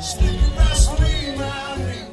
Sneaking Vaseline around me. Please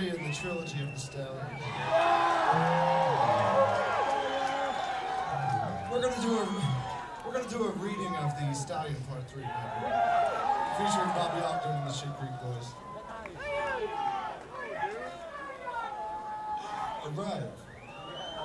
three in the trilogy of the Stallion. We're gonna do a we're gonna do a reading of the Stallion Part Three, featuring Bobby Ogden and the Shit Creek Boys. All right.